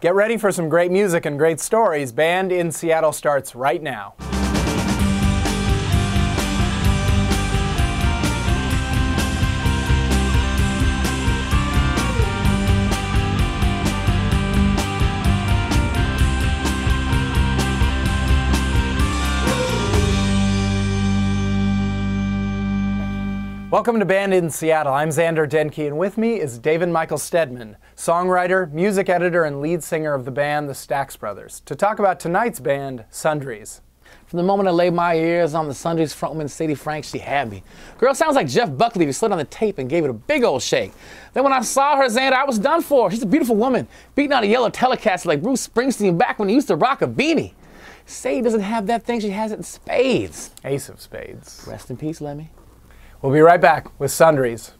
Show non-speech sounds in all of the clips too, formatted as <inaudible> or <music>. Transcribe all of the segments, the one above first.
Get ready for some great music and great stories. Band in Seattle starts right now. Welcome to Band in Seattle. I'm Xander Denke, and with me is David Michael Stedman, songwriter, music editor, and lead singer of the band the Stax Brothers, to talk about tonight's band, Sundries. From the moment I laid my ears on the Sundries frontwoman Sadie Franks, she had me. Girl sounds like Jeff Buckley who slid on the tape and gave it a big old shake. Then when I saw her, Xander, I was done for. She's a beautiful woman, beating out a yellow Telecaster like Bruce Springsteen back when he used to rock a beanie. Sadie doesn't have that thing, she has it in spades. Ace of Spades. Rest in peace, Lemmy. We'll be right back with Sundries.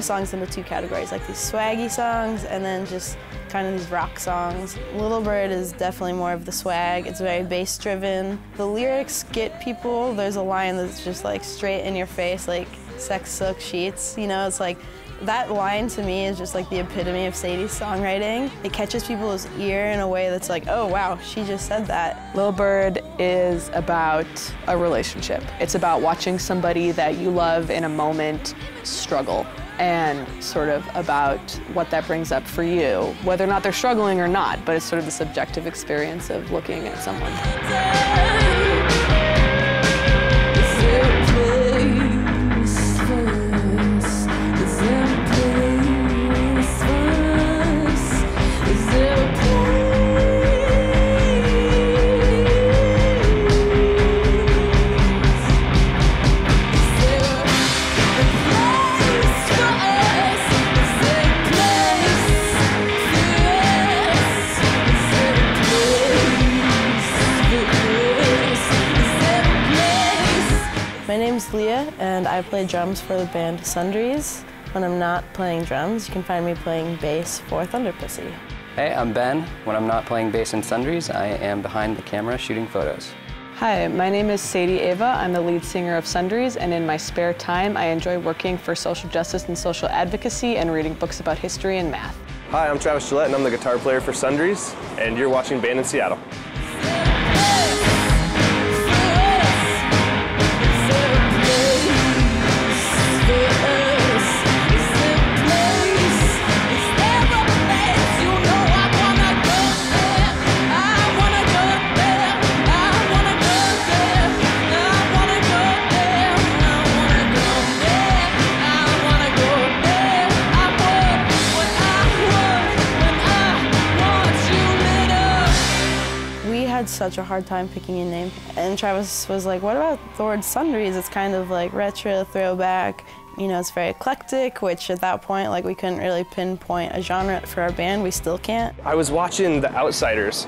Our songs into two categories, like these swaggy songs and then just kind of these rock songs. Little Bird is definitely more of the swag. It's very bass driven. The lyrics get people. There's a line that's just like straight in your face, like sex silk sheets. You know, it's like that line to me is just like the epitome of Sadie's songwriting. It catches people's ear in a way that's like, oh wow, she just said that. Little Bird is about a relationship. It's about watching somebody that you love in a moment struggle and sort of about what that brings up for you, whether or not they're struggling or not, but it's sort of the subjective experience of looking at someone. Name's Leah, and I play drums for the band Sundries. When I'm not playing drums, you can find me playing bass for Thunderpussy. Hey, I'm Ben. When I'm not playing bass in Sundries, I am behind the camera shooting photos. Hi, my name is Sadie Ava. I'm the lead singer of Sundries, and in my spare time, I enjoy working for social justice and social advocacy and reading books about history and math. Hi, I'm Travis Gillette, and I'm the guitar player for Sundries, and you're watching Band in Seattle. Such a hard time picking a name. And Travis was like, what about the word Sundries? It's kind of like retro, throwback. You know, it's very eclectic, which at that point, like we couldn't really pinpoint a genre for our band. We still can't. I was watching The Outsiders,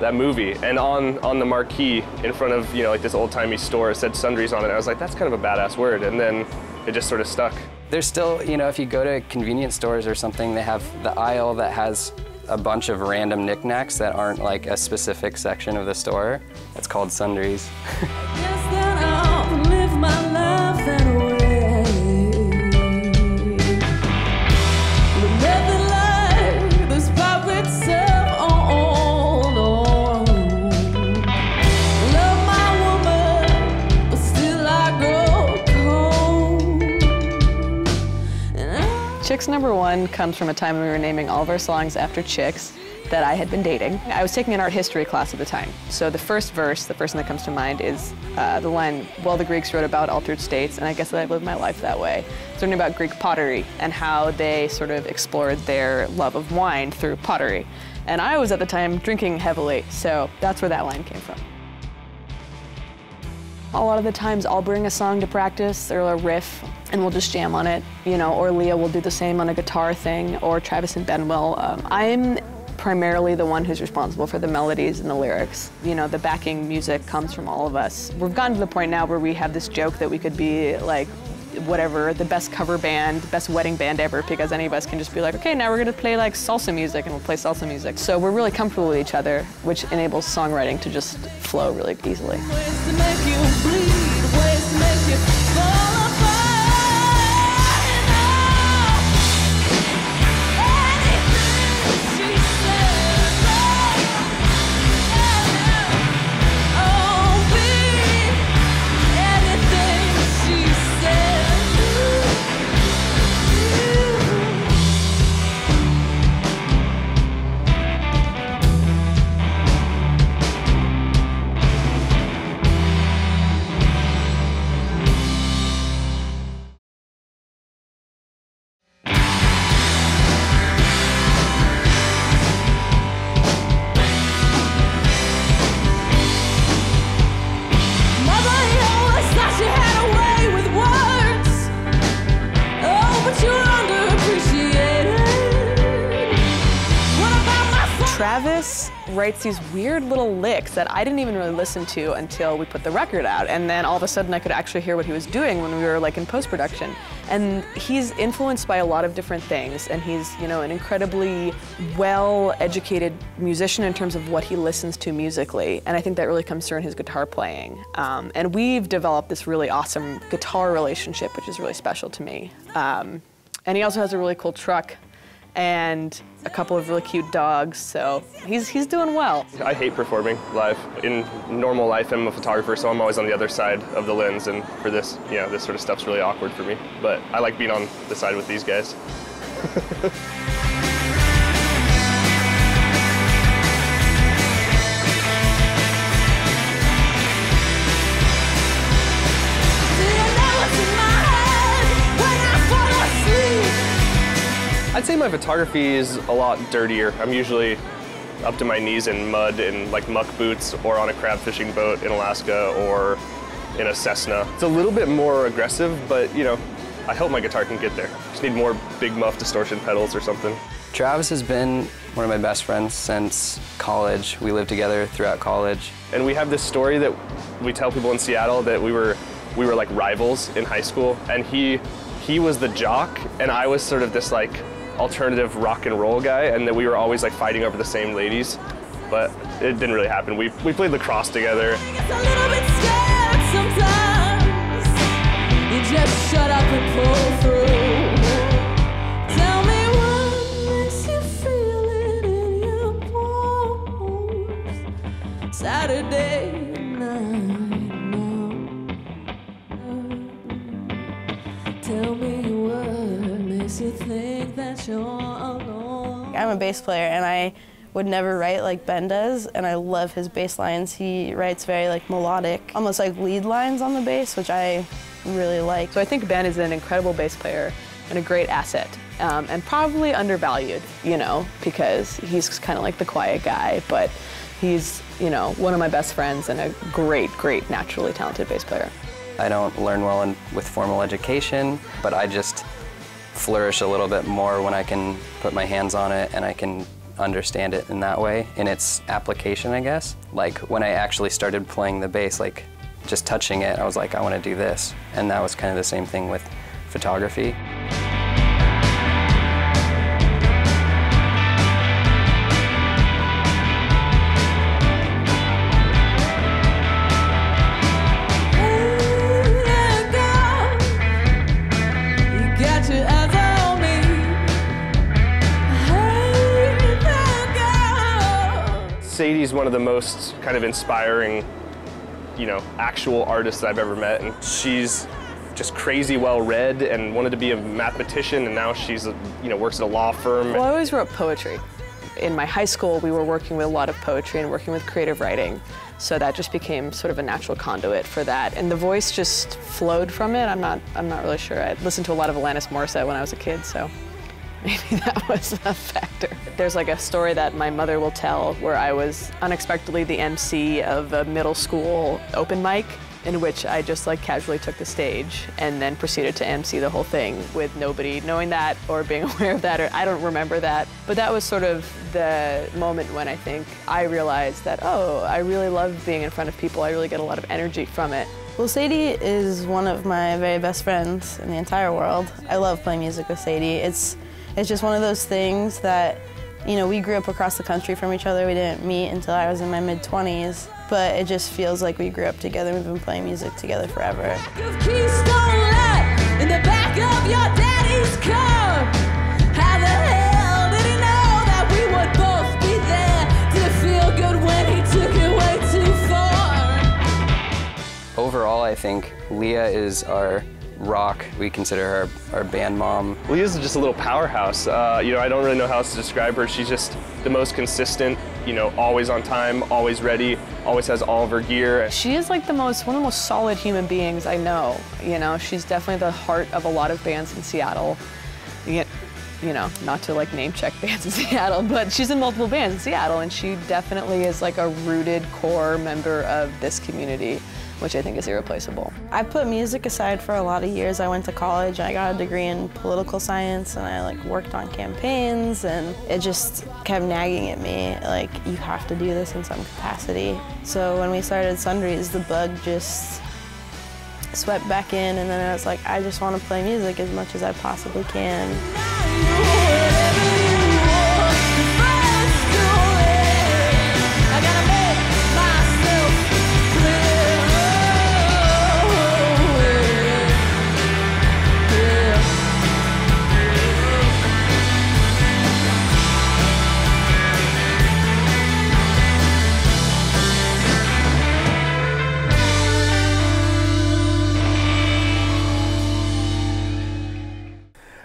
that movie, and on, on the marquee in front of, you know, like this old-timey store, it said Sundries on it. I was like, that's kind of a badass word. And then it just sort of stuck. There's still, you know, if you go to convenience stores or something, they have the aisle that has a bunch of random knickknacks that aren't like a specific section of the store. It's called sundries. <laughs> Chicks number one comes from a time when we were naming all of our songs after chicks that I had been dating. I was taking an art history class at the time. So the first verse, the first one that comes to mind is uh, the line, well, the Greeks wrote about altered states, and I guess that I've lived my life that way. It's learning about Greek pottery and how they sort of explored their love of wine through pottery. And I was at the time drinking heavily, so that's where that line came from. A lot of the times I'll bring a song to practice or a riff and we'll just jam on it, you know, or Leah will do the same on a guitar thing, or Travis and Ben will. Um, I'm primarily the one who's responsible for the melodies and the lyrics. You know, the backing music comes from all of us. We've gotten to the point now where we have this joke that we could be like whatever, the best cover band, the best wedding band ever, because any of us can just be like, okay, now we're gonna play like salsa music, and we'll play salsa music. So we're really comfortable with each other, which enables songwriting to just flow really easily. Travis writes these weird little licks that I didn't even really listen to until we put the record out. And then all of a sudden I could actually hear what he was doing when we were like in post-production. And he's influenced by a lot of different things. And he's, you know, an incredibly well-educated musician in terms of what he listens to musically. And I think that really comes through in his guitar playing. Um, and we've developed this really awesome guitar relationship, which is really special to me. Um, and he also has a really cool truck and a couple of really cute dogs, so he's, he's doing well. I hate performing live. In normal life, I'm a photographer, so I'm always on the other side of the lens, and for this, you know, this sort of stuff's really awkward for me. But I like being on the side with these guys. <laughs> I'd say my photography is a lot dirtier. I'm usually up to my knees in mud and like muck boots or on a crab fishing boat in Alaska or in a Cessna. It's a little bit more aggressive, but you know, I hope my guitar can get there. Just need more big muff distortion pedals or something. Travis has been one of my best friends since college. We lived together throughout college. And we have this story that we tell people in Seattle that we were we were like rivals in high school and he he was the jock and I was sort of this like alternative rock and roll guy and that we were always like fighting over the same ladies. But it didn't really happen. We we played lacrosse together. Just shut up and pull through. A bass player and I would never write like Ben does and I love his bass lines. He writes very like melodic, almost like lead lines on the bass, which I really like. So I think Ben is an incredible bass player and a great asset, um, and probably undervalued, you know, because he's kind of like the quiet guy, but he's, you know, one of my best friends and a great, great naturally talented bass player. I don't learn well in, with formal education, but I just flourish a little bit more when I can put my hands on it and I can understand it in that way in its application, I guess. Like when I actually started playing the bass, like just touching it, I was like, I want to do this. And that was kind of the same thing with photography. Sadie's one of the most kind of inspiring, you know, actual artists that I've ever met. And she's just crazy well read and wanted to be a mathematician and now she's, a, you know, works at a law firm. Well, I always wrote poetry. In my high school, we were working with a lot of poetry and working with creative writing. So that just became sort of a natural conduit for that. And the voice just flowed from it. I'm not, I'm not really sure. I listened to a lot of Alanis Morissette when I was a kid, so maybe <laughs> that was a factor. There's like a story that my mother will tell where I was unexpectedly the MC of a middle school open mic in which I just like casually took the stage and then proceeded to MC the whole thing with nobody knowing that or being <laughs> aware of that or I don't remember that. But that was sort of the moment when I think I realized that, oh, I really love being in front of people. I really get a lot of energy from it. Well, Sadie is one of my very best friends in the entire world. I love playing music with Sadie. It's, it's just one of those things that, you know, we grew up across the country from each other. We didn't meet until I was in my mid 20s, but it just feels like we grew up together. We've been playing music together forever. Overall, I think Leah is our rock. We consider her our band mom. Leah's just a little powerhouse. Uh, you know, I don't really know how else to describe her. She's just the most consistent. You know, always on time, always ready, always has all of her gear. She is like the most, one of the most solid human beings I know. You know, she's definitely the heart of a lot of bands in Seattle. You you know, not to like name check <laughs> bands in Seattle, but she's in multiple bands in Seattle, and she definitely is like a rooted core member of this community, which I think is irreplaceable. I put music aside for a lot of years. I went to college, I got a degree in political science, and I like worked on campaigns, and it just kept nagging at me, like, you have to do this in some capacity. So when we started Sundries, the bug just swept back in, and then I was like, I just want to play music as much as I possibly can.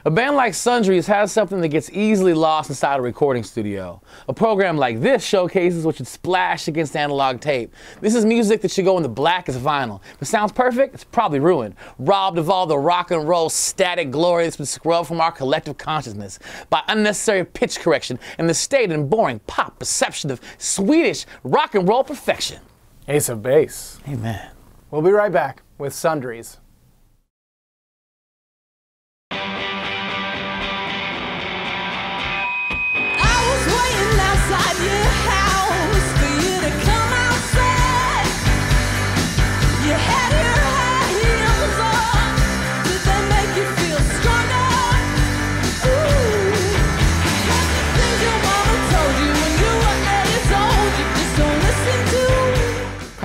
A band like Sundries has something that gets easily lost inside a recording studio. A program like this showcases what should splash against analog tape. This is music that should go in the blackest vinyl. If it sounds perfect, it's probably ruined, robbed of all the rock and roll static glory that's been scrubbed from our collective consciousness by unnecessary pitch correction and the stated and boring pop perception of Swedish rock and roll perfection. Ace of Base. Amen. We'll be right back with Sundries.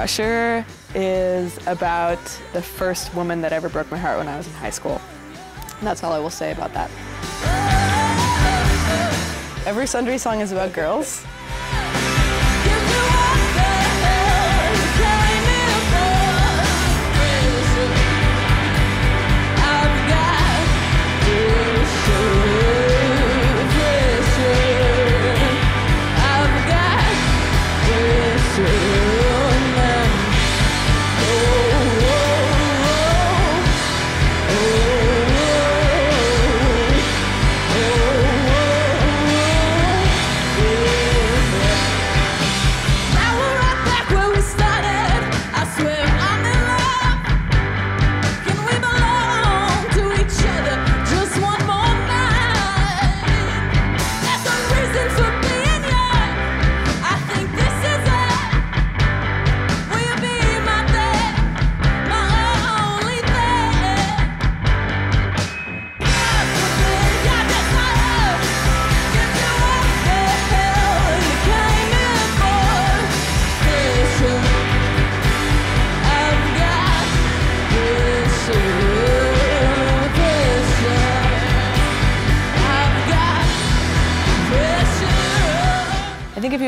Pressure is about the first woman that ever broke my heart when I was in high school. And that's all I will say about that. Every Sundry song is about girls.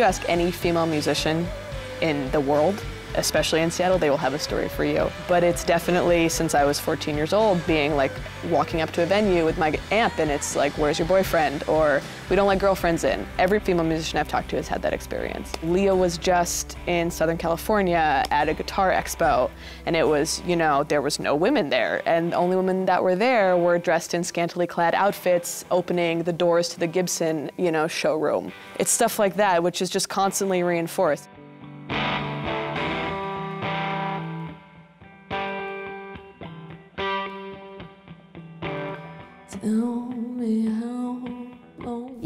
Ask any female musician in the world, especially in Seattle, they will have a story for you. But it's definitely since I was 14 years old, being like walking up to a venue with my amp and it's like, where's your boyfriend? Or we don't let girlfriends in. Every female musician I've talked to has had that experience. Leah was just in Southern California at a guitar expo and it was, you know, there was no women there. And the only women that were there were dressed in scantily clad outfits, opening the doors to the Gibson, you know, showroom. It's stuff like that, which is just constantly reinforced.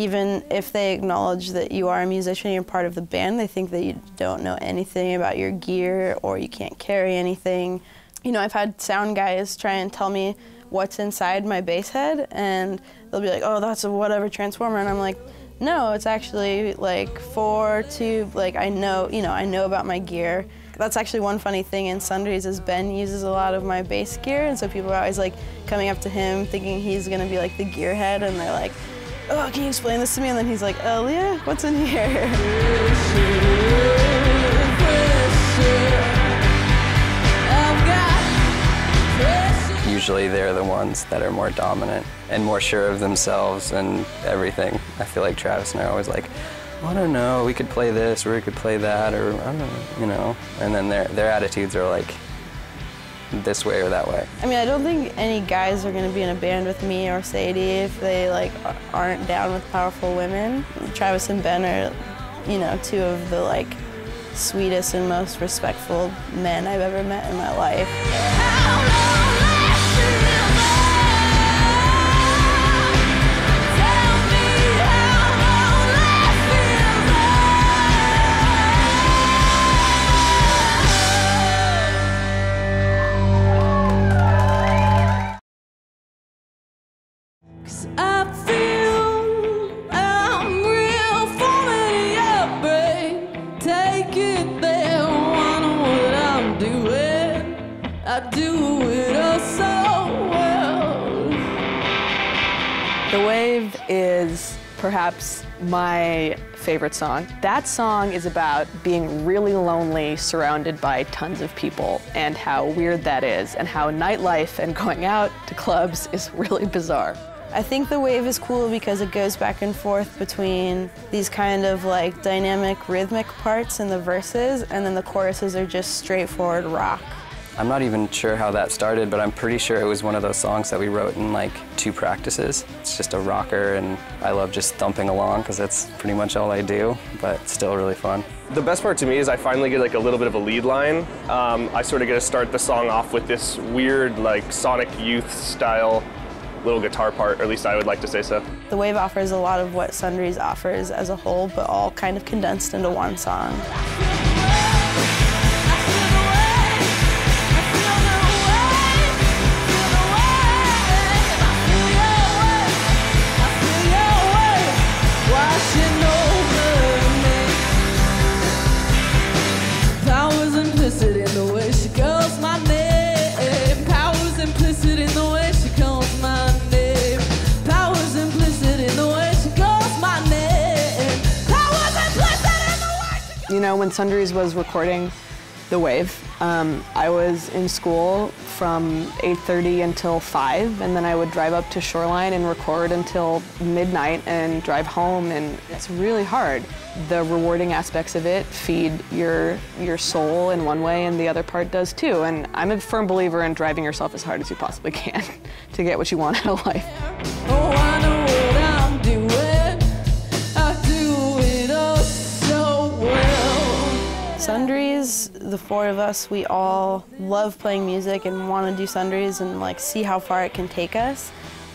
Even if they acknowledge that you are a musician, you're part of the band, they think that you don't know anything about your gear or you can't carry anything. You know, I've had sound guys try and tell me what's inside my bass head, and they'll be like, oh, that's a whatever transformer. And I'm like, no, it's actually like four tube, like I know, you know, I know about my gear. That's actually one funny thing in Sundries is Ben uses a lot of my bass gear, and so people are always like coming up to him thinking he's gonna be like the gearhead, and they're like, oh, can you explain this to me? And then he's like, oh, Leah, what's in here? Usually they're the ones that are more dominant and more sure of themselves and everything. I feel like Travis and I are always like, I don't know, we could play this or we could play that or I don't know, you know. And then their their attitudes are like this way or that way. I mean, I don't think any guys are gonna be in a band with me or Sadie if they like aren't down with powerful women. Travis and Ben are, you know, two of the like sweetest and most respectful men I've ever met in my life. Favorite song. That song is about being really lonely surrounded by tons of people and how weird that is and how nightlife and going out to clubs is really bizarre. I think the wave is cool because it goes back and forth between these kind of like dynamic rhythmic parts in the verses, and then the choruses are just straightforward rock. I'm not even sure how that started, but I'm pretty sure it was one of those songs that we wrote in like two practices. It's just a rocker, and I love just thumping along because that's pretty much all I do, but it's still really fun. The best part to me is I finally get like a little bit of a lead line. Um, I sort of get to start the song off with this weird like Sonic Youth style little guitar part, or at least I would like to say so. The wave offers a lot of what Sundries offers as a whole, but all kind of condensed into one song. Know, when Sundries was recording The Wave, um, I was in school from 8.30 until 5, and then I would drive up to Shoreline and record until midnight and drive home, and it's really hard. The rewarding aspects of it feed your, your soul in one way, and the other part does too. And I'm a firm believer in driving yourself as hard as you possibly can <laughs> to get what you want out of life. Sundries, the four of us, we all love playing music and want to do Sundries and like see how far it can take us.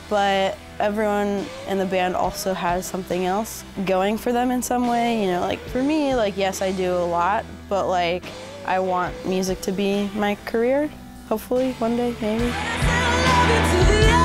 But everyone in the band also has something else going for them in some way. You know, like for me, like yes, I do a lot, but like I want music to be my career. Hopefully, one day, maybe.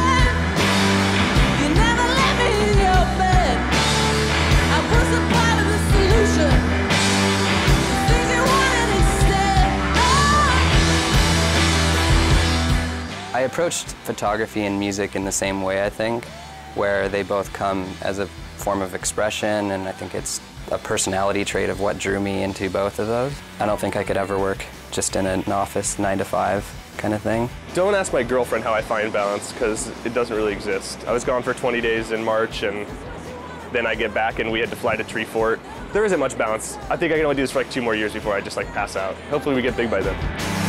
I approached photography and music in the same way, I think, where they both come as a form of expression, and I think it's a personality trait of what drew me into both of those. I don't think I could ever work just in an office, nine to five kind of thing. Don't ask my girlfriend how I find balance because it doesn't really exist. I was gone for 20 days in March and then I get back and we had to fly to Treefort. There isn't much balance. I think I can only do this for like two more years before I just like pass out. Hopefully we get big by then.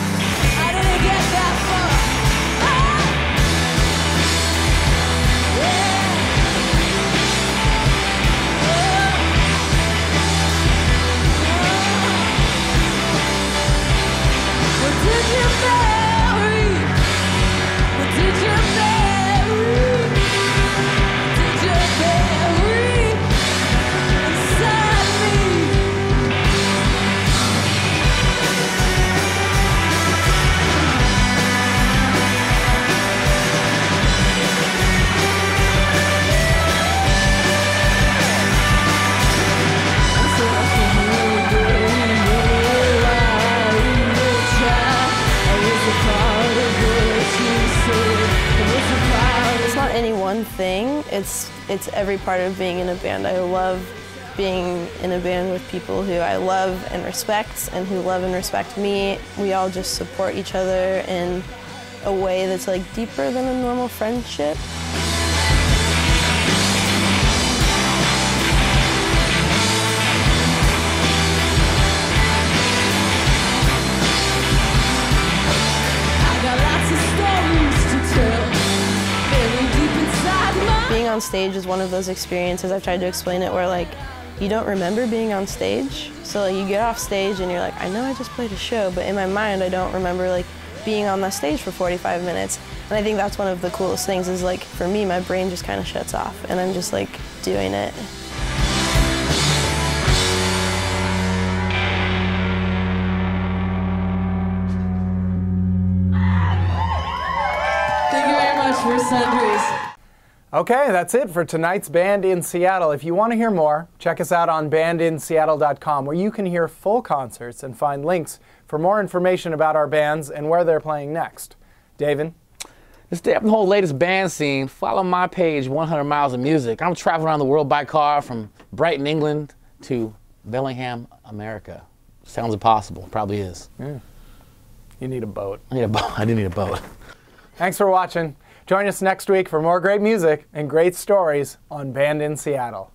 It's it's every part of being in a band. I love being in a band with people who I love and respect and who love and respect me. We all just support each other in a way that's like deeper than a normal friendship. On stage is one of those experiences. I've tried to explain it where like you don't remember being on stage. So like, you get off stage and you're like, I know I just played a show, but in my mind I don't remember like being on the stage for 45 minutes. And I think that's one of the coolest things is like for me my brain just kind of shuts off and I'm just like doing it. Thank you very much for Sundries. Okay, that's it for tonight's Band in Seattle. If you want to hear more, check us out on bandinseattle.com where you can hear full concerts and find links for more information about our bands and where they're playing next. David? To stay up in the whole latest band scene, follow my page, 100 Miles of Music. I'm traveling around the world by car from Brighton, England to Bellingham, America. Sounds impossible. Probably is. You need a boat. I need a boat. <laughs> I do need a boat. Thanks for watching. Join us next week for more great music and great stories on Band in Seattle.